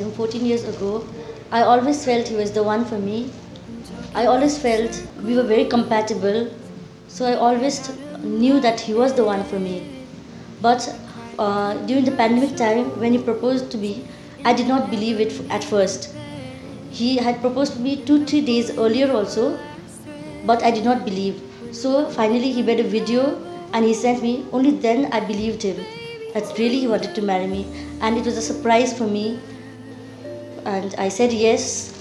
him 14 years ago, I always felt he was the one for me. I always felt we were very compatible, so I always knew that he was the one for me. But uh, during the pandemic time, when he proposed to me, I did not believe it at first. He had proposed to me two, three days earlier also, but I did not believe. So finally, he made a video and he sent me. Only then I believed him that really he wanted to marry me, and it was a surprise for me. And I said yes.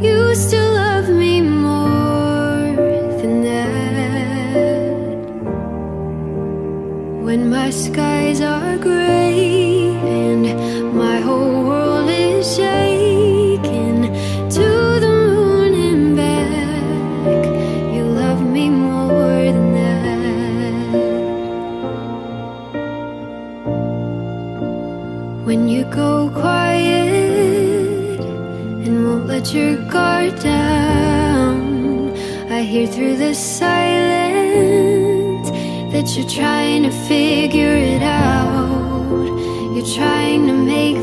You still love me more than that. When my skies are gray and my whole world is shaking through the silence that you're trying to figure it out. You're trying to make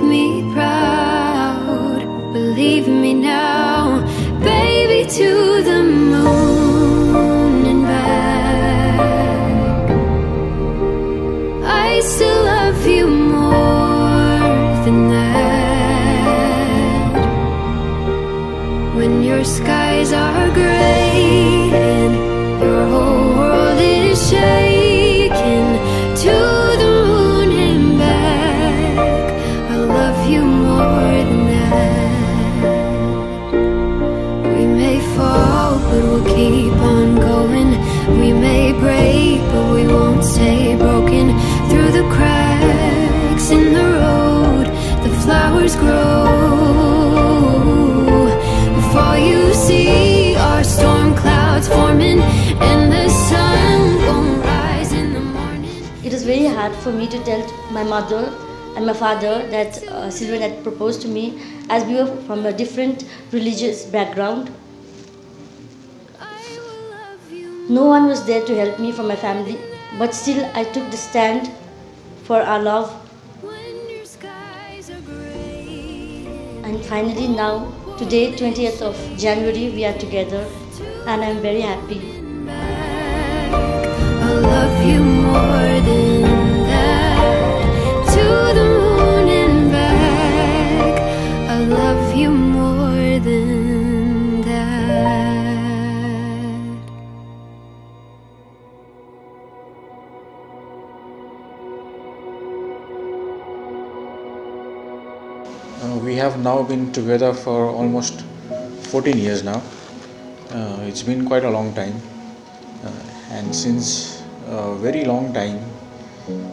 very hard for me to tell my mother and my father that uh, Sylvian had proposed to me as we were from a different religious background. No one was there to help me from my family, but still I took the stand for our love. And finally, now, today, 20th of January, we are together, and I'm very happy. I love you more than have now been together for almost 14 years now. Uh, it's been quite a long time, uh, and since a very long time,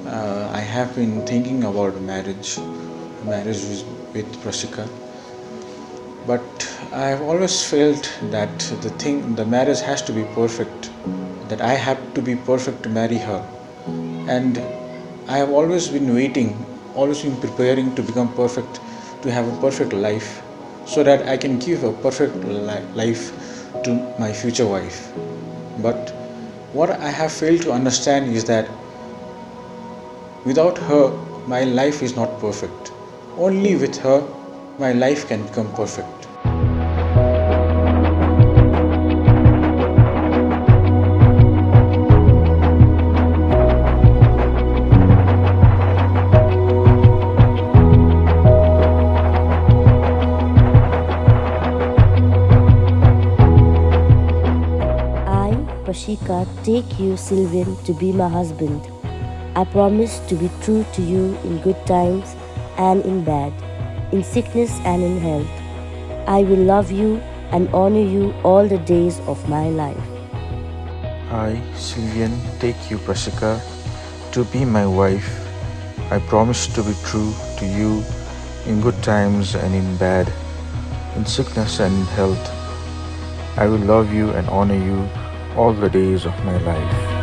uh, I have been thinking about marriage, marriage with, with Prasika. But I have always felt that the thing, the marriage has to be perfect, that I have to be perfect to marry her, and I have always been waiting, always been preparing to become perfect, to have a perfect life, so that I can give a perfect li- life to my future wife. But what I have failed to understand is that without her, my life is not perfect. Only with her, my life can become perfect. I, Prasika, take you, Sylvian, to be my husband. I promise to be true to you in good times and in bad, in sickness and in health. I will love you and honor you all the days of my life. I, Sylvian, take you, Prasika, to be my wife. I promise to be true to you in good times and in bad, in sickness and in health. I will love you and honor you all the days of my life.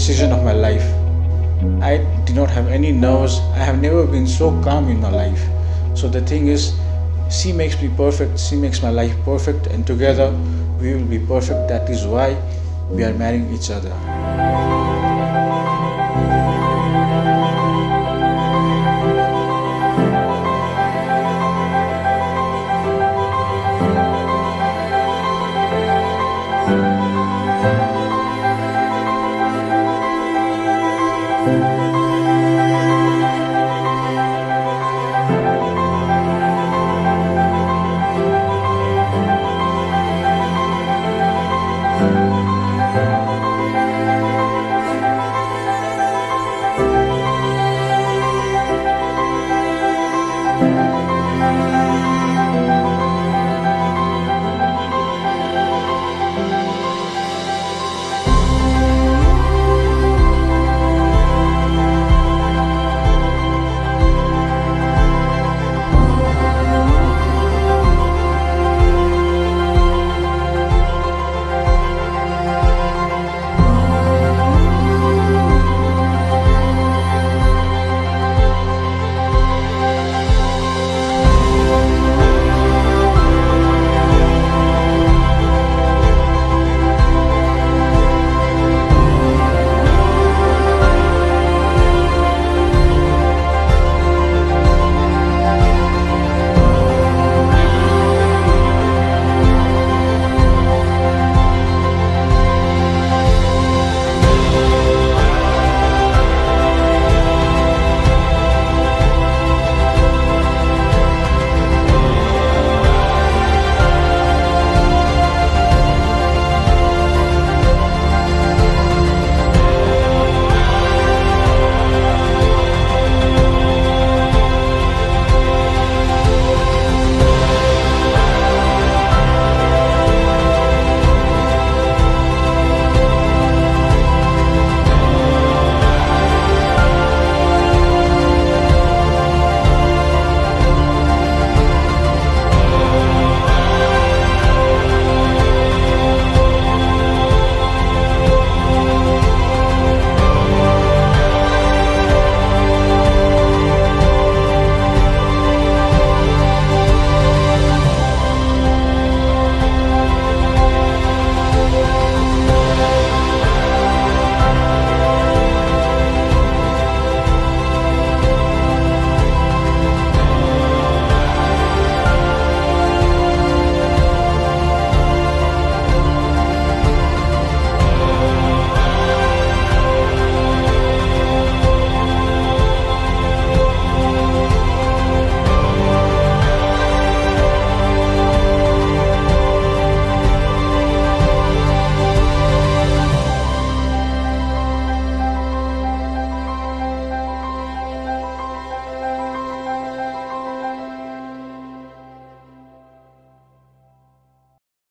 Decision of my life. I did not have any nerves. I have never been so calm in my life. So the thing is, she makes me perfect. She makes my life perfect, and together we will be perfect. That is why we are marrying each other.